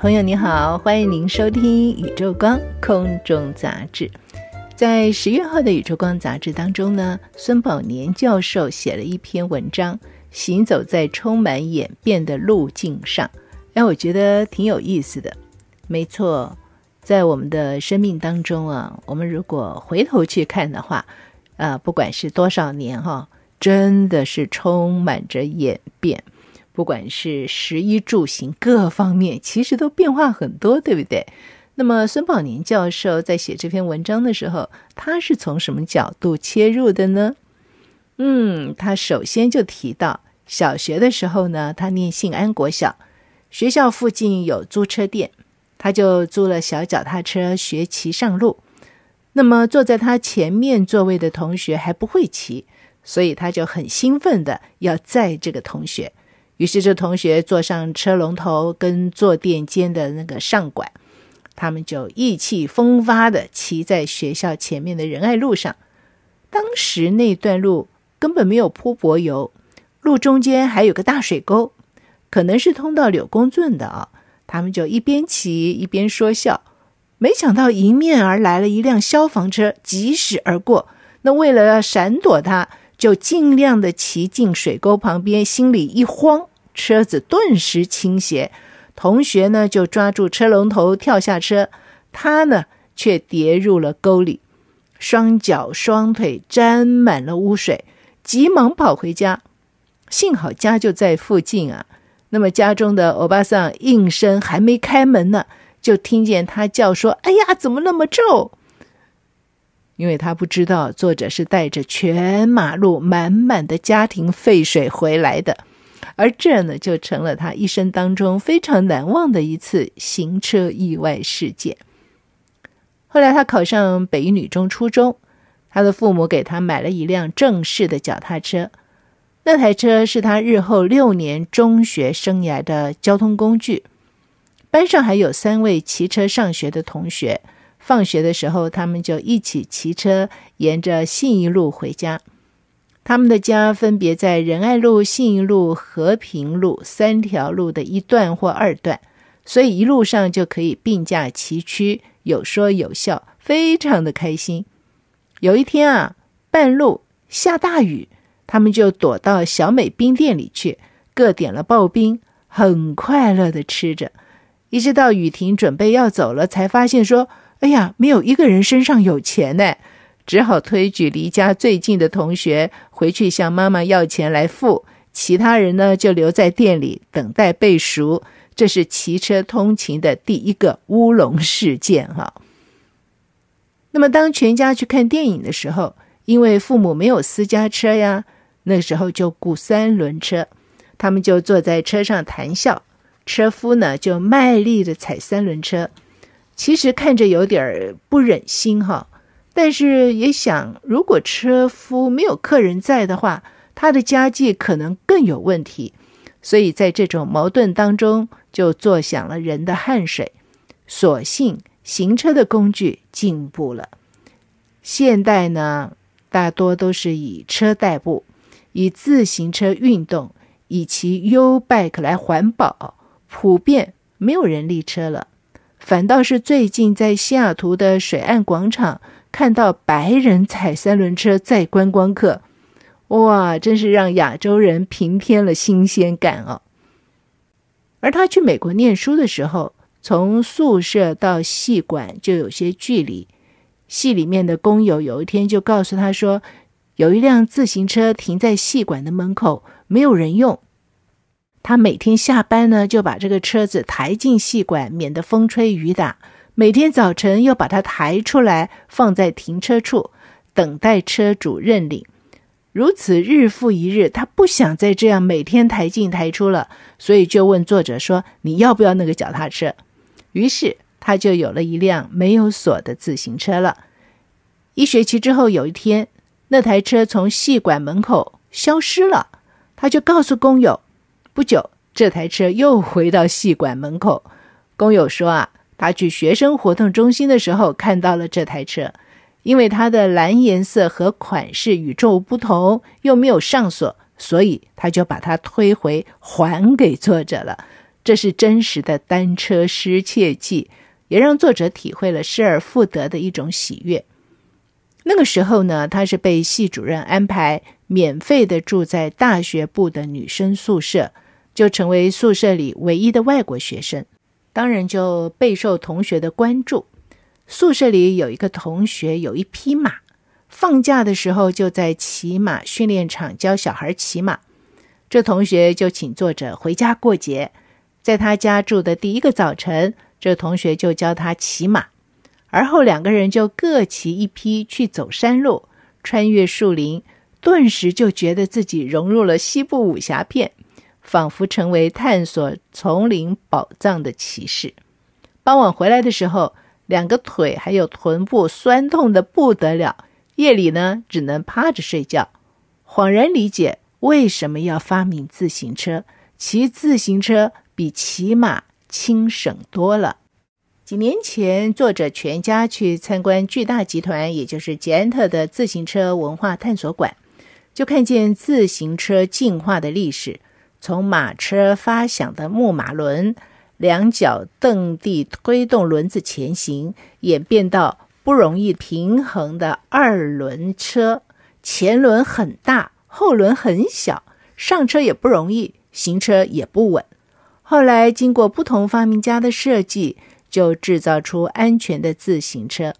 朋友你好，欢迎您收听《宇宙光空中杂志》。在十月号的《宇宙光》杂志当中呢，孙宝年教授写了一篇文章，《行走在充满演变的路径上》。哎，我觉得挺有意思的。没错，在我们的生命当中啊，我们如果回头去看的话，啊，不管是多少年哈，真的是充满着演变。不管是食衣住行各方面，其实都变化很多，对不对？那么孙宝年教授在写这篇文章的时候，他是从什么角度切入的呢？嗯，他首先就提到小学的时候呢，他念信安国小，学校附近有租车店，他就租了小脚踏车学骑上路。那么坐在他前面座位的同学还不会骑，所以他就很兴奋的要载这个同学。于是，这同学坐上车龙头跟坐垫间的那个上管，他们就意气风发的骑在学校前面的仁爱路上。当时那段路根本没有铺柏油，路中间还有个大水沟，可能是通到柳公圳的啊。他们就一边骑一边说笑。没想到迎面而来了一辆消防车，疾驶而过。那为了要闪躲他，就尽量的骑进水沟旁边，心里一慌。车子顿时倾斜，同学呢就抓住车龙头跳下车，他呢却跌入了沟里，双脚双腿沾满了污水，急忙跑回家。幸好家就在附近啊，那么家中的欧巴桑应声还没开门呢，就听见他叫说：“哎呀，怎么那么臭？”因为他不知道作者是带着全马路满满的家庭废水回来的。而这呢，就成了他一生当中非常难忘的一次行车意外事件。后来他考上北一女中初中，他的父母给他买了一辆正式的脚踏车，那台车是他日后六年中学生涯的交通工具。班上还有三位骑车上学的同学，放学的时候，他们就一起骑车沿着信义路回家。他们的家分别在仁爱路、信义路、和平路三条路的一段或二段，所以一路上就可以并驾齐驱，有说有笑，非常的开心。有一天啊，半路下大雨，他们就躲到小美冰店里去，各点了刨冰，很快乐的吃着，一直到雨停，准备要走了，才发现说：“哎呀，没有一个人身上有钱呢。”只好推举离家最近的同学回去向妈妈要钱来付，其他人呢就留在店里等待背熟。这是骑车通勤的第一个乌龙事件哈。那么当全家去看电影的时候，因为父母没有私家车呀，那时候就雇三轮车，他们就坐在车上谈笑，车夫呢就卖力的踩三轮车，其实看着有点不忍心哈。但是也想，如果车夫没有客人在的话，他的家计可能更有问题。所以在这种矛盾当中，就坐响了人的汗水。所幸行车的工具进步了，现代呢大多都是以车代步，以自行车运动，以其 U bike 来环保，普遍没有人力车了。反倒是最近在西雅图的水岸广场。看到白人踩三轮车载观光客，哇，真是让亚洲人平添了新鲜感哦。而他去美国念书的时候，从宿舍到戏馆就有些距离。戏里面的工友有一天就告诉他说，有一辆自行车停在戏馆的门口，没有人用。他每天下班呢，就把这个车子抬进戏馆，免得风吹雨打。每天早晨要把它抬出来，放在停车处，等待车主认领。如此日复一日，他不想再这样每天抬进抬出了，所以就问作者说：“你要不要那个脚踏车？”于是他就有了一辆没有锁的自行车了。一学期之后，有一天，那台车从戏馆门口消失了，他就告诉工友。不久，这台车又回到戏馆门口。工友说：“啊。”他去学生活动中心的时候看到了这台车，因为它的蓝颜色和款式与众不同，又没有上锁，所以他就把它推回还给作者了。这是真实的单车失窃记，也让作者体会了失而复得的一种喜悦。那个时候呢，他是被系主任安排免费的住在大学部的女生宿舍，就成为宿舍里唯一的外国学生，当然就备受同学的关注。宿舍里有一个同学有一匹马，放假的时候就在骑马训练场教小孩骑马。这同学就请作者回家过节，在他家住的第一个早晨，这同学就教他骑马。而后两个人就各骑一匹去走山路，穿越树林，顿时就觉得自己融入了西部武侠片，仿佛成为探索丛林宝藏的骑士。傍晚回来的时候，两个腿还有臀部酸痛的不得了，夜里呢只能趴着睡觉。恍然理解为什么要发明自行车，骑自行车比骑马轻省多了。几年前，作者全家去参观巨大集团，也就是捷安特的自行车文化探索馆，就看见自行车进化的历史，从马车发响的木马轮，两脚蹬地推动轮子前行，演变到不容易平衡的二轮车，前轮很大，后轮很小，上车也不容易，行车也不稳。后来经过不同发明家的设计。就制造出安全的自行车。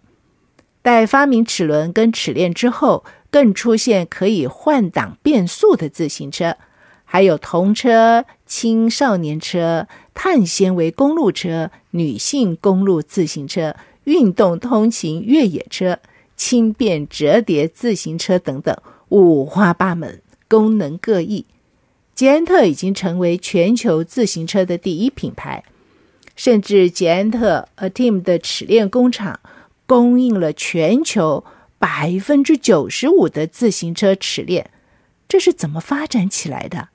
待发明齿轮跟齿链之后，更出现可以换挡变速的自行车，还有童车、青少年车、碳纤维公路车、女性公路自行车、运动通勤越野车、轻便折叠自行车等等，五花八门，功能各异。捷安特已经成为全球自行车的第一品牌。甚至捷安特 A Team 的齿链工厂供应了全球百分之九十五的自行车齿链，这是怎么发展起来的？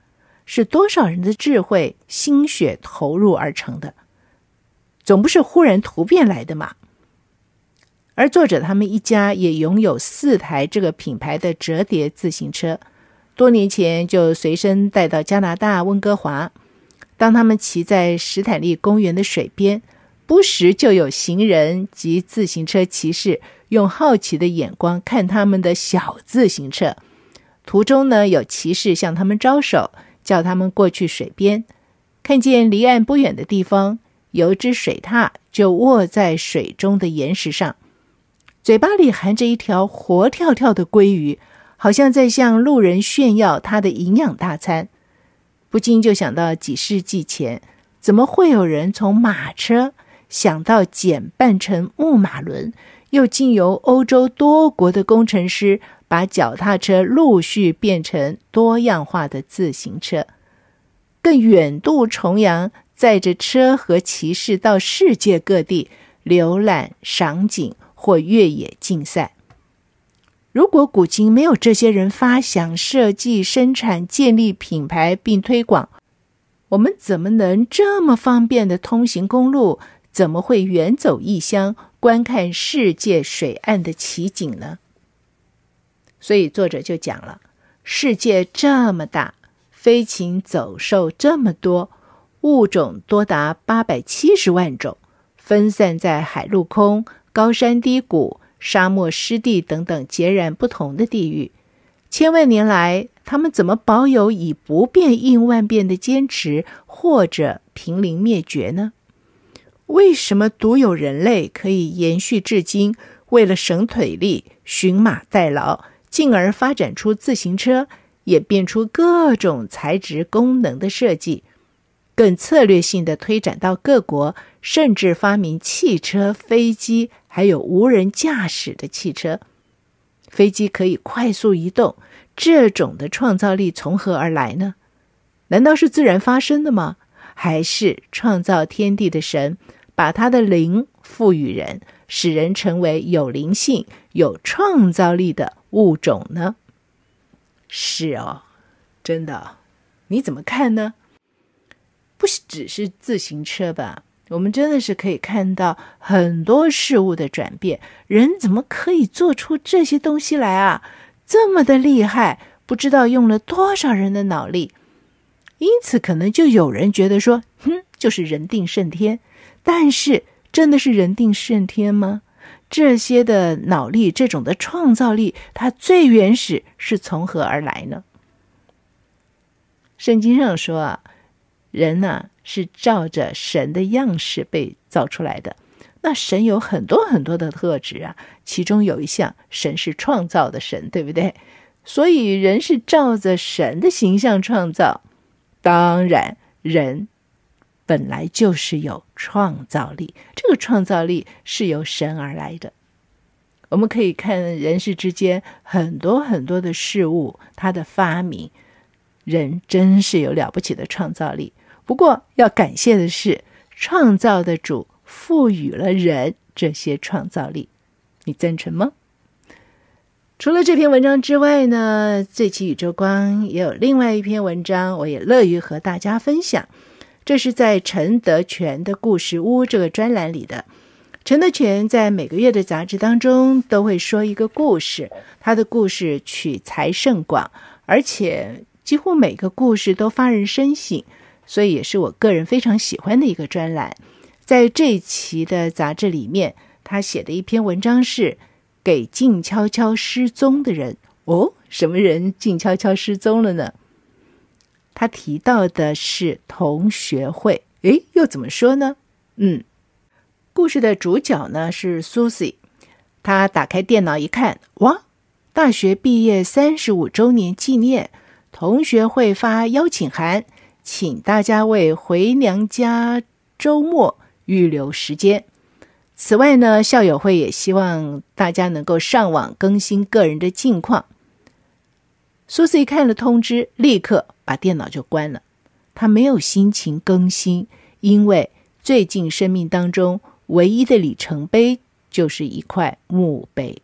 是多少人的智慧心血投入而成的？总不是忽然突变来的嘛？而作者他们一家也拥有四台这个品牌的折叠自行车，多年前就随身带到加拿大温哥华。当他们骑在史坦利公园的水边，不时就有行人及自行车骑士用好奇的眼光看他们的小自行车。途中呢，有骑士向他们招手，叫他们过去水边。看见离岸不远的地方有只水獭，就卧在水中的岩石上，嘴巴里含着一条活跳跳的鲑鱼，好像在向路人炫耀它的营养大餐。不禁就想到几世纪前，怎么会有人从马车想到减半成木马轮？又经由欧洲多国的工程师把脚踏车陆续变成多样化的自行车，更远渡重洋，载着车和骑士到世界各地浏览赏景或越野竞赛。如果古今没有这些人发想、设计、生产、建立品牌并推广，我们怎么能这么方便的通行公路？怎么会远走异乡观看世界水岸的奇景呢？所以作者就讲了：世界这么大，飞禽走兽这么多，物种多达八百七十万种，分散在海陆空、高山低谷。沙漠、湿地等等截然不同的地域，千万年来，他们怎么保有以不变应万变的坚持，或者濒临灭绝呢？为什么独有人类可以延续至今？为了省腿力，寻马代劳，进而发展出自行车，演变出各种材质、功能的设计，更策略性的推展到各国，甚至发明汽车、飞机。还有无人驾驶的汽车、飞机可以快速移动，这种的创造力从何而来呢？难道是自然发生的吗？还是创造天地的神把他的灵赋予人，使人成为有灵性、有创造力的物种呢？是哦，真的，你怎么看呢？不只是自行车吧？我们真的是可以看到很多事物的转变，人怎么可以做出这些东西来啊？这么的厉害，不知道用了多少人的脑力。因此，可能就有人觉得说：“哼，就是人定胜天。但是，真的是人定胜天吗？这些的脑力，这种的创造力，它最原始是从何而来呢？圣经上说啊，人呢是照着神的样式被造出来的。那神有很多很多的特质啊，其中有一项，神是创造的神，对不对？所以人是照着神的形象创造，当然人本来就是有创造力，这个创造力是由神而来的。我们可以看人世之间很多很多的事物，它的发明，人真是有了不起的创造力。不过要感谢的是，创造的主。赋予了人这些创造力，你赞成吗？除了这篇文章之外呢，这期宇宙光也有另外一篇文章，我也乐于和大家分享。这是在陈德全的故事屋这个专栏里的。陈德全在每个月的杂志当中都会说一个故事，他的故事取材甚广，而且几乎每个故事都发人深省，所以也是我个人非常喜欢的一个专栏。在这一期的杂志里面，他写的一篇文章是给静悄悄失踪的人哦，什么人静悄悄失踪了呢？他提到的是同学会，诶，又怎么说呢？嗯，故事的主角呢是 Susie，他打开电脑一看，哇，大学毕业三十五周年纪念，同学会发邀请函，请大家为回娘家周末。预留时间。此外呢，校友会也希望大家能够上网更新个人的近况。苏西看了通知，立刻把电脑就关了。他没有心情更新，因为最近生命当中唯一的里程碑就是一块墓碑。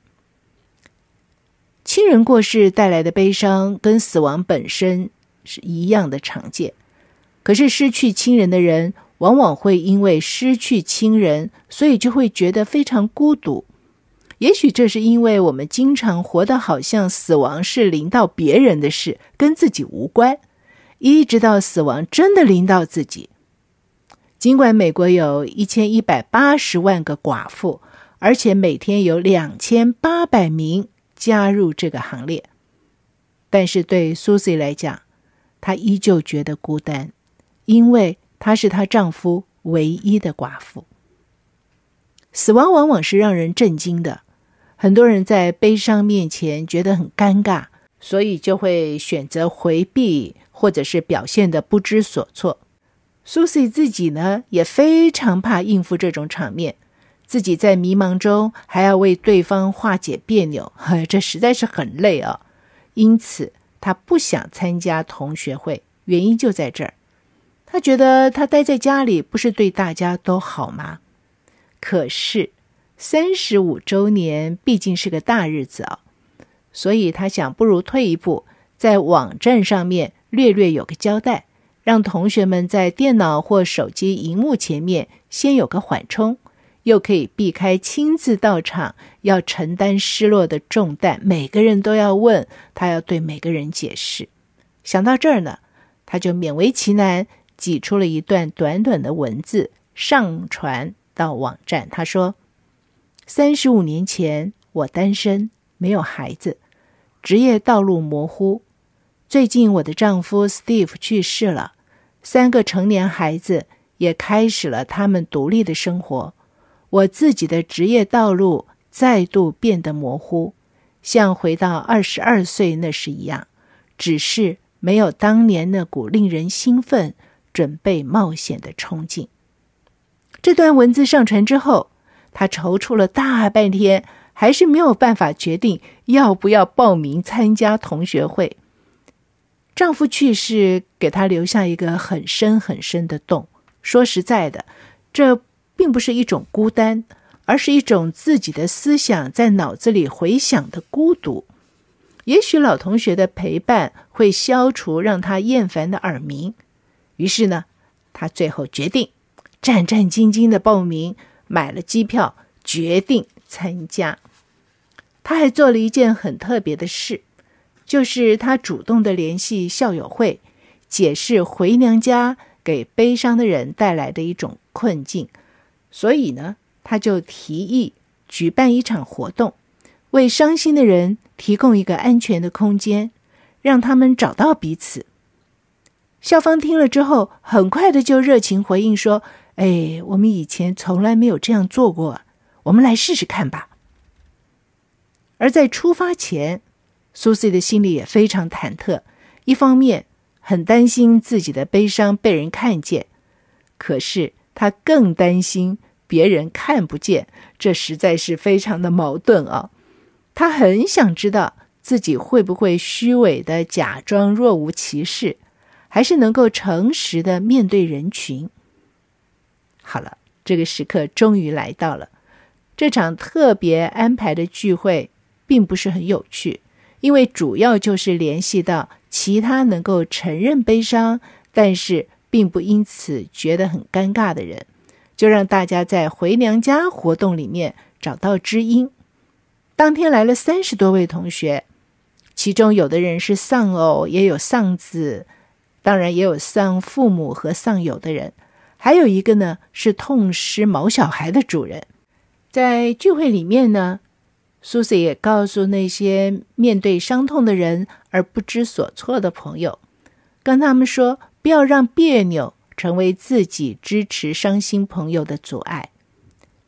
亲人过世带来的悲伤，跟死亡本身是一样的常见。可是失去亲人的人。往往会因为失去亲人，所以就会觉得非常孤独。也许这是因为我们经常活得好像死亡是临到别人的事，跟自己无关，一直到死亡真的临到自己。尽管美国有一千一百八十万个寡妇，而且每天有两千八百名加入这个行列，但是对 Susie 来讲，她依旧觉得孤单，因为。她是她丈夫唯一的寡妇。死亡往往是让人震惊的，很多人在悲伤面前觉得很尴尬，所以就会选择回避，或者是表现的不知所措。苏西自己呢，也非常怕应付这种场面，自己在迷茫中还要为对方化解别扭，这实在是很累啊。因此，他不想参加同学会，原因就在这儿。他觉得他待在家里不是对大家都好吗？可是三十五周年毕竟是个大日子啊，所以他想不如退一步，在网站上面略略有个交代，让同学们在电脑或手机荧幕前面先有个缓冲，又可以避开亲自到场要承担失落的重担，每个人都要问他，要对每个人解释。想到这儿呢，他就勉为其难。挤出了一段短短的文字，上传到网站。他说：“三十五年前，我单身，没有孩子，职业道路模糊。最近，我的丈夫 Steve 去世了，三个成年孩子也开始了他们独立的生活。我自己的职业道路再度变得模糊，像回到二十二岁那时一样，只是没有当年那股令人兴奋。”准备冒险的冲劲。这段文字上传之后，他踌躇了大半天，还是没有办法决定要不要报名参加同学会。丈夫去世，给她留下一个很深很深的洞。说实在的，这并不是一种孤单，而是一种自己的思想在脑子里回响的孤独。也许老同学的陪伴会消除让她厌烦的耳鸣。于是呢，他最后决定战战兢兢的报名，买了机票，决定参加。他还做了一件很特别的事，就是他主动的联系校友会，解释回娘家给悲伤的人带来的一种困境，所以呢，他就提议举办一场活动，为伤心的人提供一个安全的空间，让他们找到彼此。校方听了之后，很快的就热情回应说：“哎，我们以前从来没有这样做过，我们来试试看吧。”而在出发前，苏西的心里也非常忐忑，一方面很担心自己的悲伤被人看见，可是他更担心别人看不见，这实在是非常的矛盾啊！他很想知道自己会不会虚伪的假装若无其事。还是能够诚实的面对人群。好了，这个时刻终于来到了。这场特别安排的聚会并不是很有趣，因为主要就是联系到其他能够承认悲伤，但是并不因此觉得很尴尬的人，就让大家在回娘家活动里面找到知音。当天来了三十多位同学，其中有的人是丧偶，也有丧子。当然也有丧父母和丧友的人，还有一个呢是痛失毛小孩的主人。在聚会里面呢，苏西也告诉那些面对伤痛的人而不知所措的朋友，跟他们说不要让别扭成为自己支持伤心朋友的阻碍。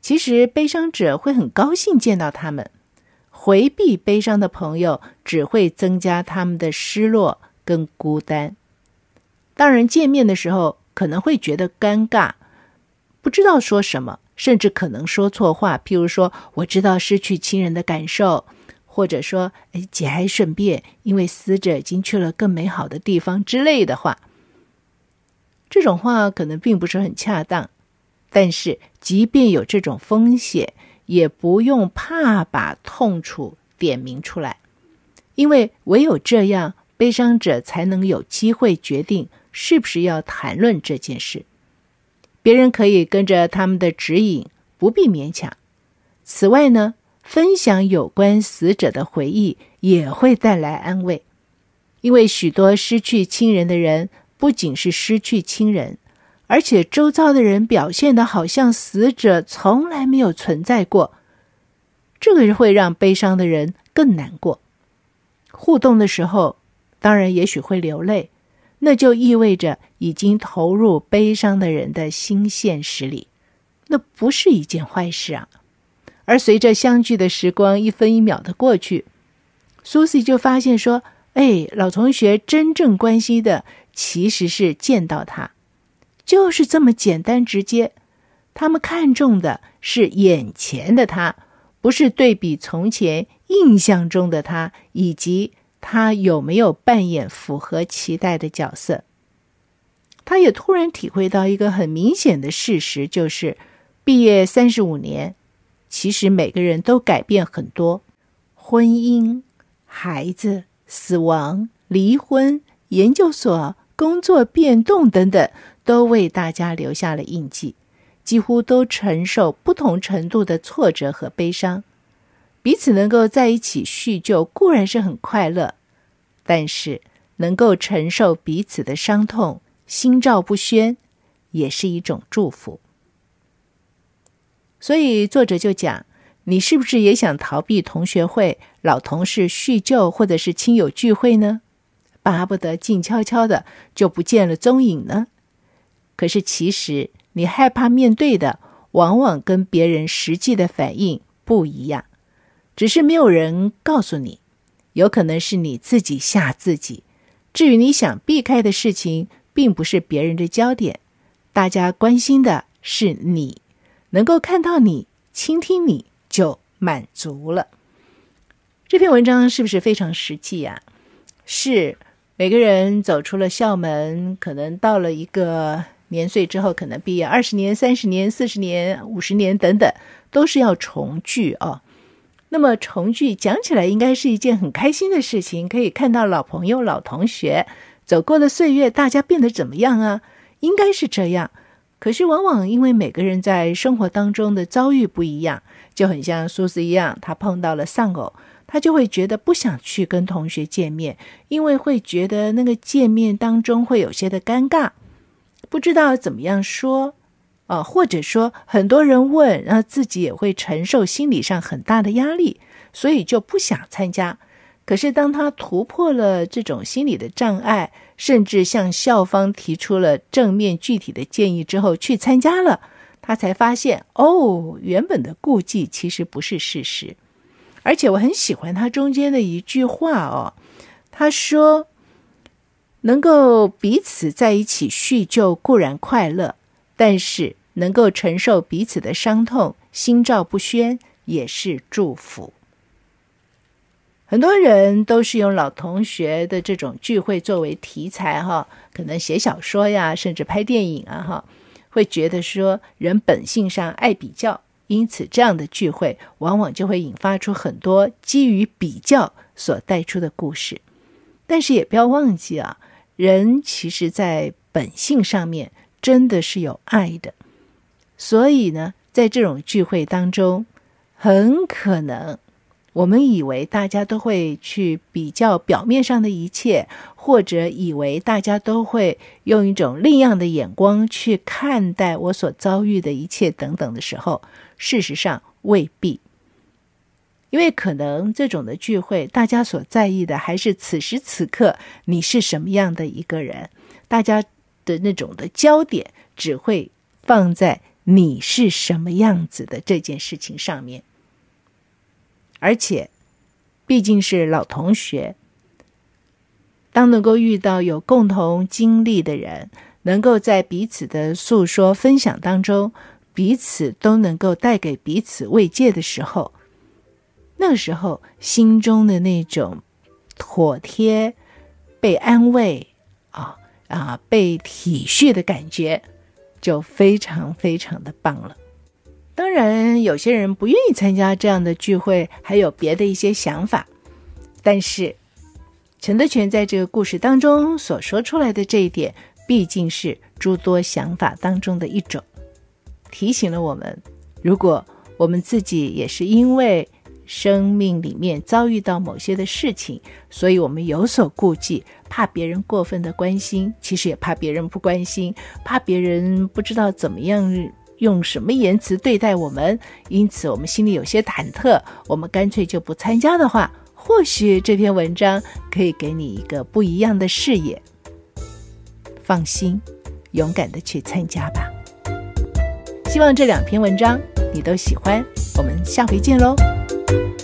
其实悲伤者会很高兴见到他们，回避悲伤的朋友只会增加他们的失落跟孤单。当然，见面的时候可能会觉得尴尬，不知道说什么，甚至可能说错话。譬如说，我知道失去亲人的感受，或者说，哎，节哀顺变，因为死者已经去了更美好的地方之类的话。这种话可能并不是很恰当，但是即便有这种风险，也不用怕把痛楚点明出来，因为唯有这样，悲伤者才能有机会决定。是不是要谈论这件事？别人可以跟着他们的指引，不必勉强。此外呢，分享有关死者的回忆也会带来安慰，因为许多失去亲人的人不仅是失去亲人，而且周遭的人表现的好像死者从来没有存在过，这个会让悲伤的人更难过。互动的时候，当然也许会流泪。那就意味着已经投入悲伤的人的新现实里，那不是一件坏事啊。而随着相聚的时光一分一秒的过去，苏西就发现说：“哎，老同学真正关心的其实是见到他，就是这么简单直接。他们看重的是眼前的他，不是对比从前印象中的他以及。”他有没有扮演符合期待的角色？他也突然体会到一个很明显的事实，就是毕业三十五年，其实每个人都改变很多。婚姻、孩子、死亡、离婚、研究所、工作变动等等，都为大家留下了印记，几乎都承受不同程度的挫折和悲伤。彼此能够在一起叙旧固然是很快乐，但是能够承受彼此的伤痛，心照不宣，也是一种祝福。所以作者就讲：你是不是也想逃避同学会、老同事叙旧，或者是亲友聚会呢？巴不得静悄悄的就不见了踪影呢？可是其实你害怕面对的，往往跟别人实际的反应不一样。只是没有人告诉你，有可能是你自己吓自己。至于你想避开的事情，并不是别人的焦点，大家关心的是你，能够看到你、倾听你就满足了。这篇文章是不是非常实际呀？是，每个人走出了校门，可能到了一个年岁之后，可能毕业二十年、三十年、四十年、五十年等等，都是要重聚哦。那么重聚讲起来应该是一件很开心的事情，可以看到老朋友、老同学，走过了岁月，大家变得怎么样啊？应该是这样。可是往往因为每个人在生活当中的遭遇不一样，就很像苏斯一样，他碰到了丧偶，他就会觉得不想去跟同学见面，因为会觉得那个见面当中会有些的尴尬。不知道怎么样说，啊，或者说很多人问，然后自己也会承受心理上很大的压力，所以就不想参加。可是当他突破了这种心理的障碍，甚至向校方提出了正面具体的建议之后，去参加了，他才发现，哦，原本的顾忌其实不是事实。而且我很喜欢他中间的一句话哦，他说。能够彼此在一起叙旧固然快乐，但是能够承受彼此的伤痛，心照不宣也是祝福。很多人都是用老同学的这种聚会作为题材，哈，可能写小说呀，甚至拍电影啊，哈，会觉得说人本性上爱比较，因此这样的聚会往往就会引发出很多基于比较所带出的故事。但是也不要忘记啊。人其实，在本性上面真的是有爱的，所以呢，在这种聚会当中，很可能我们以为大家都会去比较表面上的一切，或者以为大家都会用一种另样的眼光去看待我所遭遇的一切等等的时候，事实上未必。因为可能这种的聚会，大家所在意的还是此时此刻你是什么样的一个人，大家的那种的焦点只会放在你是什么样子的这件事情上面。而且，毕竟是老同学，当能够遇到有共同经历的人，能够在彼此的诉说分享当中，彼此都能够带给彼此慰藉的时候。那时候，心中的那种妥帖、被安慰啊啊、被体恤的感觉，就非常非常的棒了。当然，有些人不愿意参加这样的聚会，还有别的一些想法。但是，陈德全在这个故事当中所说出来的这一点，毕竟是诸多想法当中的一种，提醒了我们：如果我们自己也是因为。生命里面遭遇到某些的事情，所以我们有所顾忌，怕别人过分的关心，其实也怕别人不关心，怕别人不知道怎么样用什么言辞对待我们，因此我们心里有些忐忑，我们干脆就不参加的话，或许这篇文章可以给你一个不一样的视野。放心，勇敢的去参加吧。希望这两篇文章你都喜欢，我们下回见喽。Thank you.